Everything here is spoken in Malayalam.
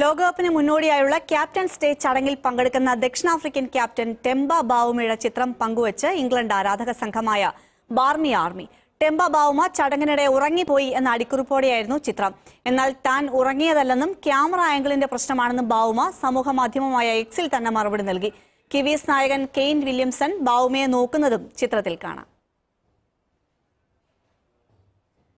ലോകകപ്പിന് മുന്നോടിയായുള്ള ക്യാപ്റ്റൻസ് ഡേ ചടങ്ങിൽ പങ്കെടുക്കുന്ന ദക്ഷിണാഫ്രിക്കൻ ക്യാപ്റ്റൻ ടെമ്പ ബാവുമയുടെ ചിത്രം പങ്കുവച്ച് ഇംഗ്ലണ്ട് ആരാധക സംഘമായ ബാർമി ആർമി. ടെമ്പ ബാവുമ ചടങ്ങിനിടെ ഉറങ്ങിപ്പോയി എന്ന അടിക്കുറിപ്പോടെയായിരുന്നു ചിത്രം. എന്നാൽ താൻ ഉറങ്ങിയതല്ലെന്നും ക്യാമറ ആംഗിളിന്റെ പ്രശ്നമാണെന്നും ബാവുമ സമൂഹ മാധ്യമമായ എക്സിൽ തന്നെ മറുപടി നൽകി. കിവീസ് നായകൻ കെയ്ൻ വില്യംസൺ ബാവുമയെ നോക്കുന്നതും ചിത്രത്തിൽ കാണാം.